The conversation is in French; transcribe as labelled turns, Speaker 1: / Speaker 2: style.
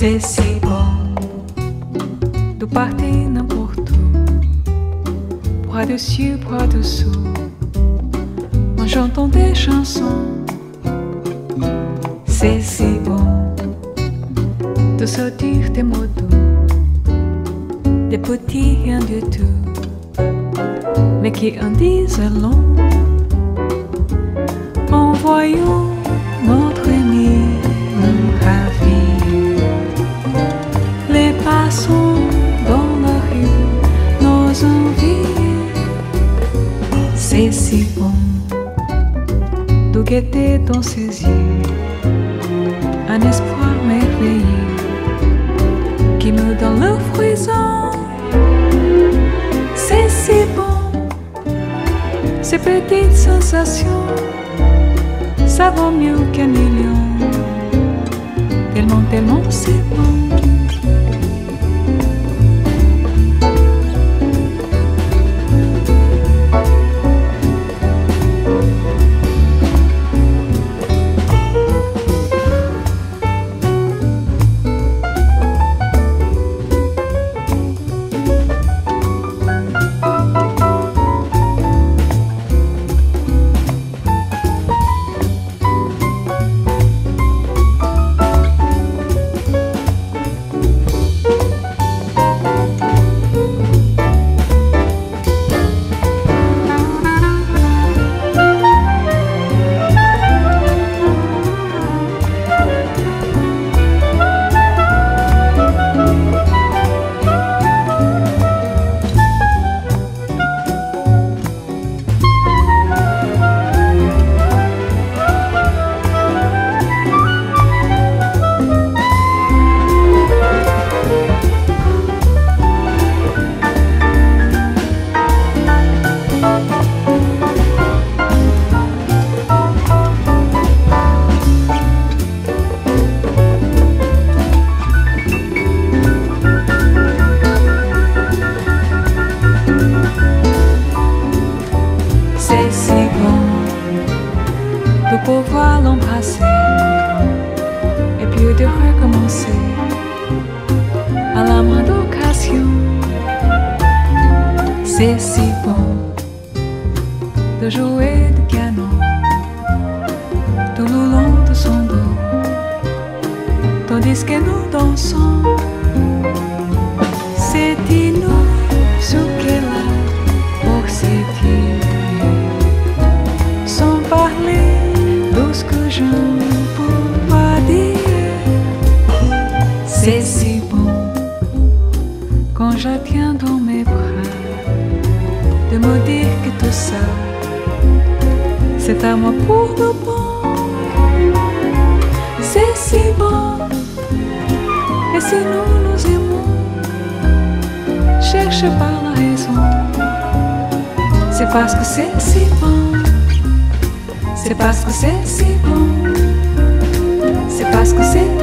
Speaker 1: C'est si bon de partir n'importe où, bras dessus, bras dessous, en chantant des chansons. C'est si bon de sortir des mots doux, des petits rien du tout, mais qui en disent long. Dans la rue, nos envies, c'est si bon de guetter dans ses yeux un espoir merveilleux qui me donne le frisson. C'est si bon, ces petites sensations, ça vaut mieux qu'un million. Tellement, tellement c'est bon. De pouvoir l'embrasser et puis de recommencer à la moindre occasion. C'est si bon de jouer du piano tout le long de son dos, tandis que nous dansons. C'est inouï de me dire que tout ça c'est à moi pour de bon. C'est si bon et si nous nous aimons, cherche pas la raison. C'est parce que c'est si bon. C'est parce que c'est si bon. C'est parce que c'est